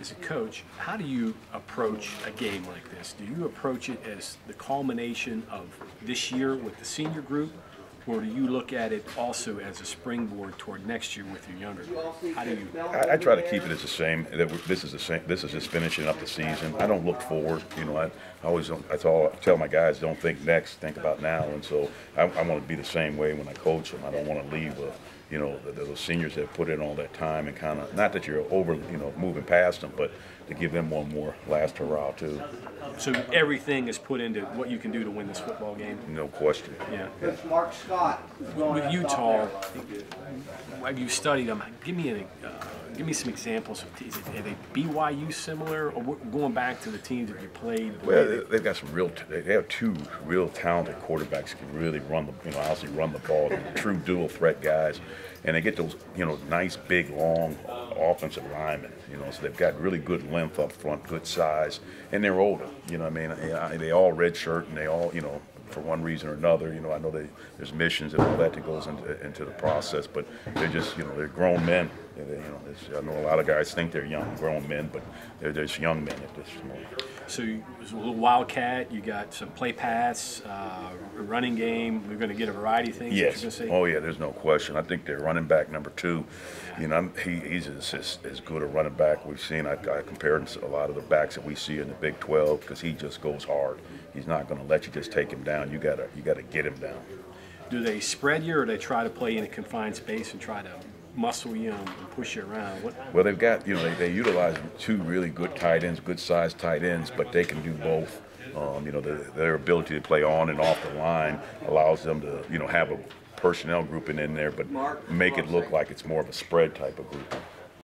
As a coach, how do you approach a game like this? Do you approach it as the culmination of this year with the senior group, or do you look at it also as a springboard toward next year with your younger group? How do you? I, I try to keep it as the same. That this is the same. This is just finishing up the season. I don't look forward. You know, I, I always don't. That's all I tell my guys. Don't think next. Think about now. And so I, I want to be the same way when I coach them. I don't want to leave. A, you know, the, those seniors that put in all that time and kind of not that you're over, you know, moving past them, but to give them one more last hurrah too. So everything is put into what you can do to win this football game. No question. Yeah. Coach Mark Scott is going With Utah, have you studied them? Give me an, uh, give me some examples. Of, is it, are they BYU similar, or going back to the teams that you played? the Well, they- they- they've got some real. They have two real talented quarterbacks who can really run the, you know, honestly run the ball. They're true dual threat guys, and they get those, you know, nice big long offensive linemen. You know, so they've got really good length up front, good size, and they're older. You know, what I mean, Yeah, they all red shirt, and they all, you know, for one reason or another. You know, I know they, there's missions and all that that goes into into the process, but they're just, you know, they're grown men. They, they, you know, I know a lot of guys think they're young, grown men, but they're just young men at this moment. So you- a little wildcat. You got some play paths, uh, running game. We're going to get a variety of things. Yes. Oh, yeah. There's no question. I think they're running back number two, you know, he, he's as, as, good a running back we've seen. I, I compared him to a lot of the backs that we see in the Big 12 because he just goes hard. He's not going to let you just take him down. You gotta you gotta get him down. Do they spread you, or they try to play in a confined space and try to muscle you and push you around? What, Well, they've got you know they, they utilize two really good tight ends, good sized tight ends, but they can do both. Um, you know, the, their ability to play on and off the line allows them to you know have a personnel grouping in there, but make it look like it's more of a spread type of group.